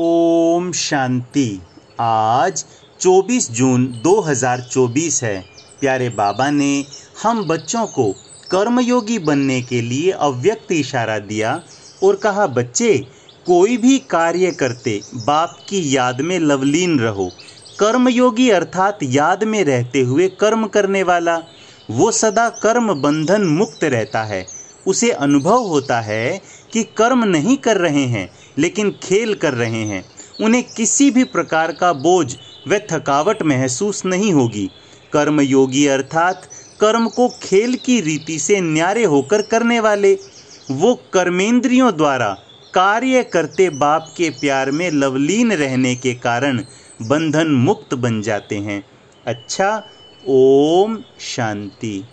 ओम शांति। आज 24 जून 2024 है। प्यारे बाबा ने हम बच्चों को कर्मयोगी बनने के लिए अव्यक्त इशारा दिया और कहा, बच्चे, कोई भी कार्य करते, बाप की याद में लवलीन रहो। कर्मयोगी अर्थात याद में रहते हुए कर्म करने वाला, वो सदा कर्म बंधन मुक्त रहता है। उसे अनुभव होता है कि कर्म नहीं कर रहे हैं लेकिन खेल कर रहे हैं। उन्हें किसी भी प्रकार का बोझ व थकावट महसूस नहीं होगी। कर्मयोगी अर्थात कर्म को खेल की रीति से न्यारे होकर करने वाले, वो कर्मेंद्रियों द्वारा कार्य करते बाप के प्यार में लवलीन रहने के कारण बंधन मुक्त बन जाते हैं। अच्छा ओम शांति।